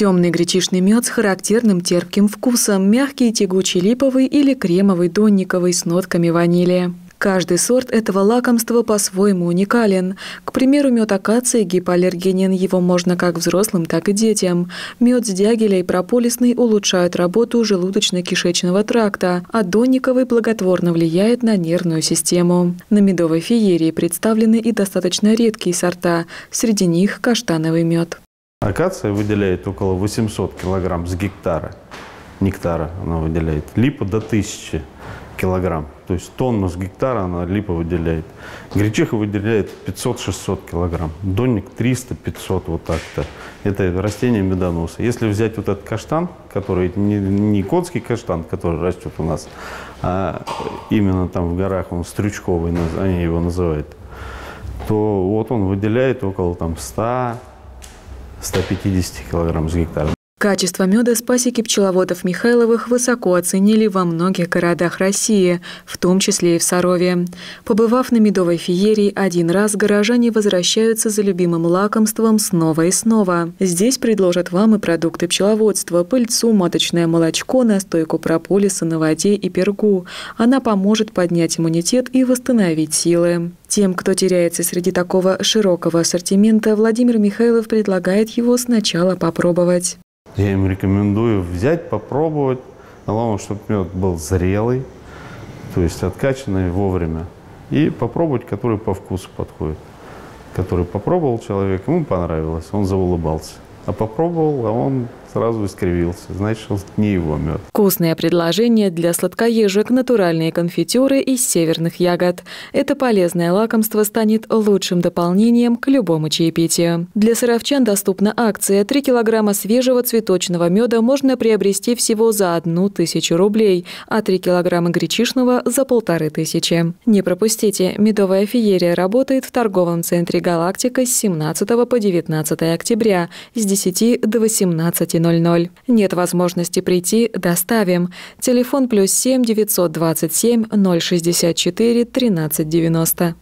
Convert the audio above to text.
Темный гречишный мед с характерным терпким вкусом, мягкий тягучий липовый или кремовый донниковый с нотками ванили. Каждый сорт этого лакомства по-своему уникален. К примеру, мед акации гипоаллергенен, его можно как взрослым, так и детям. Мед с дягеля и прополисный улучшают работу желудочно-кишечного тракта, а донниковый благотворно влияет на нервную систему. На медовой феерии представлены и достаточно редкие сорта, среди них каштановый мед. Акация выделяет около 800 килограмм с гектара нектара она выделяет. Липа до 1000 килограмм. То есть тонну с гектара она липа выделяет. Гречиха выделяет 500-600 килограмм. Донник 300-500 вот так-то. Это растение медоноса. Если взять вот этот каштан, который не, не котский каштан, который растет у нас, а именно там в горах, он стрючковый, они его называют, то вот он выделяет около там 100 150 килограмм с гектара. Качество меда с пасеки пчеловодов Михайловых высоко оценили во многих городах России, в том числе и в Сарове. Побывав на медовой феерии один раз, горожане возвращаются за любимым лакомством снова и снова. Здесь предложат вам и продукты пчеловодства, пыльцу, маточное молочко, настойку прополиса на воде и пергу. Она поможет поднять иммунитет и восстановить силы. Тем, кто теряется среди такого широкого ассортимента, Владимир Михайлов предлагает его сначала попробовать. Я им рекомендую взять, попробовать. Главное, чтобы мед был зрелый, то есть откачанный вовремя. И попробовать, который по вкусу подходит. Который попробовал человек, ему понравилось, он заулыбался. А попробовал, а он сразу искривился. Значит, не его мед. Вкусное предложение для сладкоежек – натуральные конфитюры из северных ягод. Это полезное лакомство станет лучшим дополнением к любому чаепитию. Для сыровчан доступна акция. 3 килограмма свежего цветочного меда можно приобрести всего за одну тысячу рублей, а 3 килограмма гречишного – за полторы тысячи. Не пропустите, медовая феерия работает в торговом центре «Галактика» с 17 по 19 октября с 10 до 18 00. Нет возможности прийти – доставим. Телефон плюс 7 927 064 1390.